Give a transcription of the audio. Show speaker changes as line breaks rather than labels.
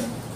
time.